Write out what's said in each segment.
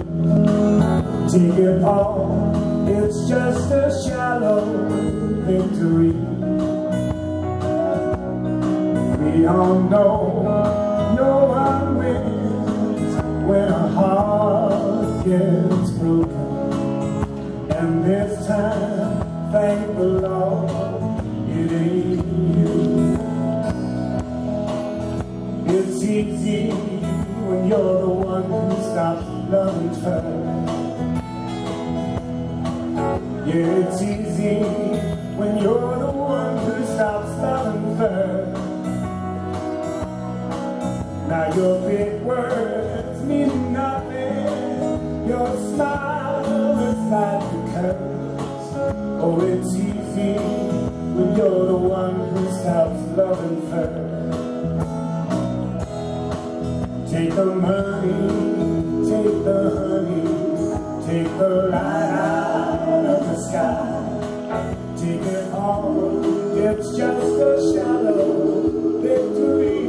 Take it all, it's just a shallow victory. We all know no one wins when a heart gets broken. And this time, thank the Lord, it ain't you. It's easy when you're the one who stops loving her. Yeah, it's easy when you're the one who stops loving her. Now your big words mean nothing. Your smile is like a curse. Oh, it's easy when you're the one who stops loving her. Take the money, it's just a shallow victory.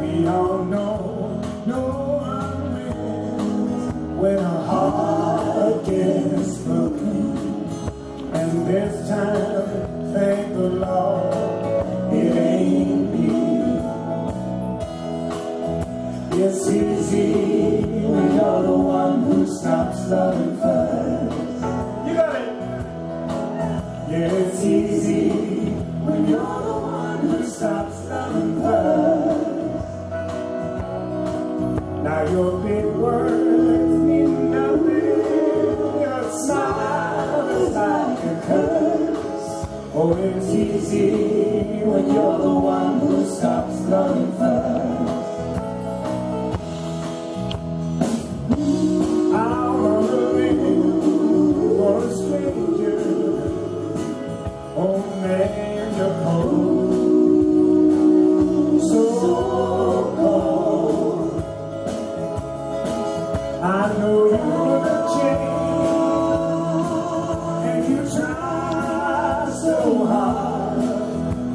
We all know no one wins when a heart gets broken. And this time, thank the Lord, it ain't me. It's easy when you're the one who stops loving Your big words mean nothing. Your smile is like a curse. Oh, it's easy when you're the one who stops loving first.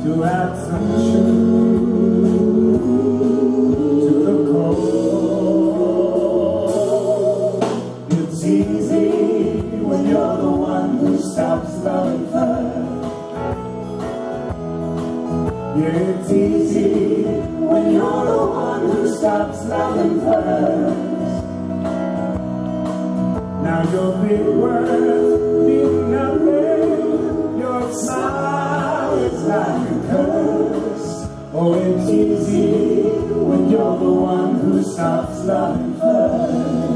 To add some sugar to the cold. It's easy when you're the one who stops loving first. Yeah, it's easy when you're the one who stops loving first. Now your big words Oh, it's easy when you're the one who stops loving first.